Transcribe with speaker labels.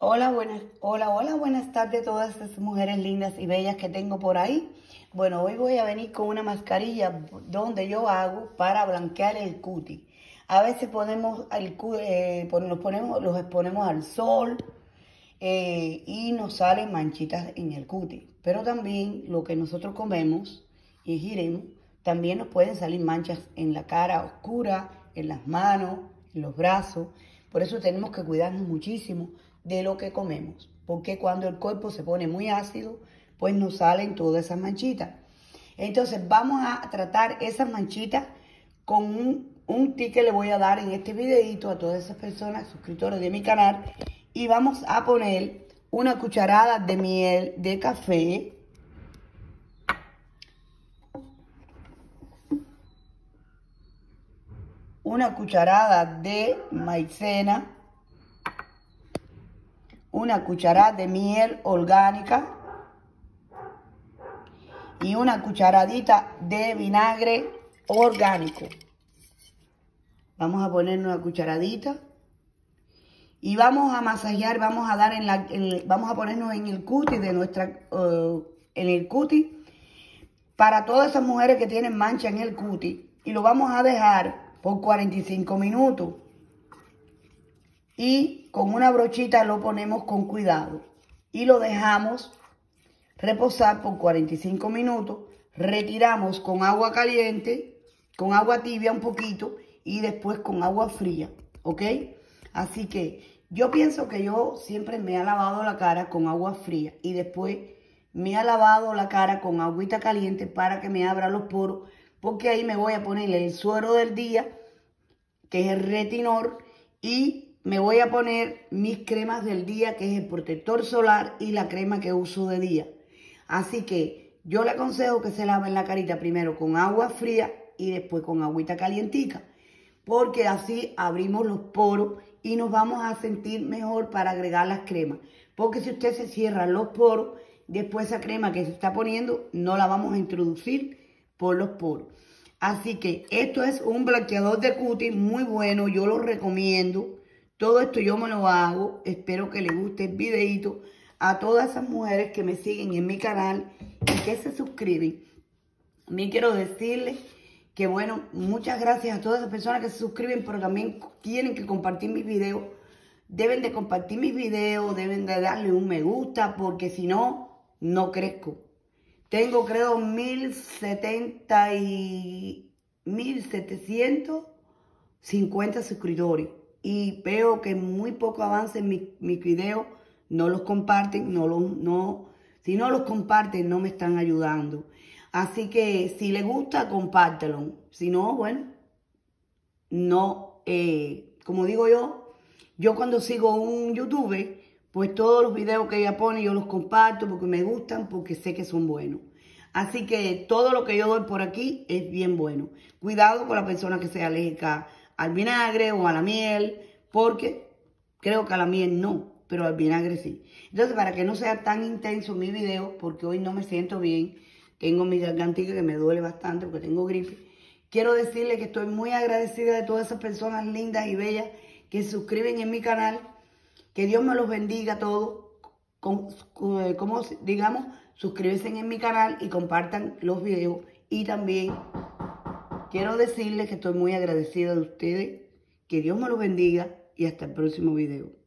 Speaker 1: Hola, buenas, hola, hola, buenas tardes a todas estas mujeres lindas y bellas que tengo por ahí. Bueno, hoy voy a venir con una mascarilla donde yo hago para blanquear el cutis. A veces ponemos el, eh, los, ponemos, los exponemos al sol eh, y nos salen manchitas en el cutis. Pero también lo que nosotros comemos y giremos, también nos pueden salir manchas en la cara oscura, en las manos, en los brazos. Por eso tenemos que cuidarnos muchísimo de lo que comemos, porque cuando el cuerpo se pone muy ácido, pues nos salen todas esas manchitas. Entonces vamos a tratar esas manchitas con un, un tip que le voy a dar en este videito a todas esas personas suscriptores de mi canal y vamos a poner una cucharada de miel de café una cucharada de maicena una cucharada de miel orgánica y una cucharadita de vinagre orgánico. Vamos a poner una cucharadita y vamos a masajear, vamos a dar en la, vamos a ponernos en el cutis de nuestra, uh, en el cutis para todas esas mujeres que tienen mancha en el cutis y lo vamos a dejar por 45 minutos y con una brochita lo ponemos con cuidado y lo dejamos reposar por 45 minutos. Retiramos con agua caliente, con agua tibia un poquito y después con agua fría, ¿ok? Así que yo pienso que yo siempre me he lavado la cara con agua fría y después me he lavado la cara con agüita caliente para que me abra los poros porque ahí me voy a poner el suero del día, que es el retinor, y me voy a poner mis cremas del día, que es el protector solar y la crema que uso de día. Así que yo le aconsejo que se laven la carita primero con agua fría y después con agüita calientica, porque así abrimos los poros y nos vamos a sentir mejor para agregar las cremas. Porque si usted se cierra los poros, después esa crema que se está poniendo no la vamos a introducir por los poros. Así que esto es un blanqueador de cutis muy bueno, yo lo recomiendo. Todo esto yo me lo hago. Espero que les guste el videito a todas esas mujeres que me siguen en mi canal y que se suscriben. Me quiero decirles que, bueno, muchas gracias a todas esas personas que se suscriben, pero también tienen que compartir mis videos. Deben de compartir mis videos, deben de darle un me gusta, porque si no, no crezco. Tengo, creo, 1070 y 1750 suscriptores y veo que muy poco avance en mis mi videos, no los comparten, no los, no, si no los comparten no me están ayudando. Así que si le gusta, compártelo. Si no, bueno, no, eh, como digo yo, yo cuando sigo un youtuber, pues todos los videos que ella pone yo los comparto porque me gustan, porque sé que son buenos. Así que todo lo que yo doy por aquí es bien bueno. Cuidado con la persona que sea alérgica al vinagre o a la miel, porque creo que a la miel no, pero al vinagre sí. Entonces, para que no sea tan intenso mi video, porque hoy no me siento bien, tengo mi gargantita que me duele bastante porque tengo gripe, quiero decirle que estoy muy agradecida de todas esas personas lindas y bellas que se suscriben en mi canal, que Dios me los bendiga a todos, como digamos, suscríbanse en mi canal y compartan los videos y también quiero decirles que estoy muy agradecida de ustedes. Que Dios me los bendiga y hasta el próximo video.